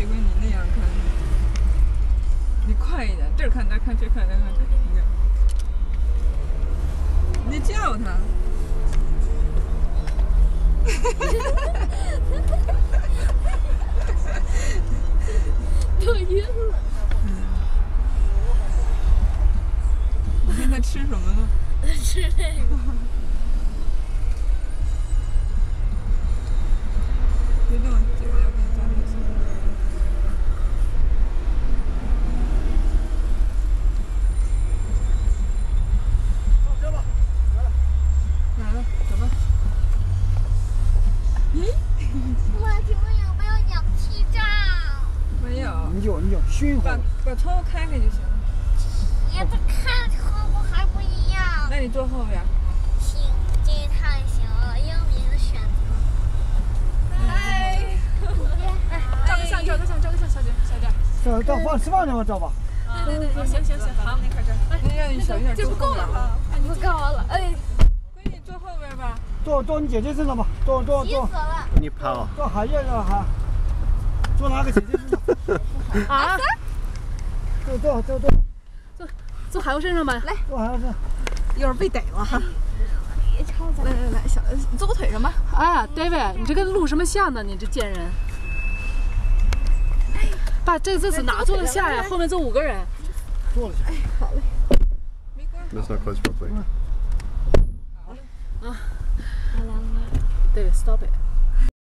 喜欢你那样看，你快一点，这看那看这看那看，你看，你叫哈，都晕了。你现在吃什么呢？吃这个。你就你就熏把火，把窗户开开就行了。也不看窗户还不一样。那你坐后边。星际探险，英明选择。哎，照个相，照个相，照个相，小姐，小姐。照照放吃饭地方照吧。对对对，行行行，好，您快这。那让你小一点，这不够了哈！不够了，哎，闺女坐后边吧。坐坐你姐姐身上吧，坐坐坐急死了。你跑，坐海燕上哈，坐哪个姐姐身上？啊，坐坐坐坐坐坐海鸥身上吧。来，坐海燕上。一会儿被逮了哈。来来来，小，你坐我腿上吧。啊，David，你这跟录什么像呢？你这贱人！爸，这这次哪坐得下呀？后面坐五个人。坐了下。没关系。let's not close properly. David，stop it。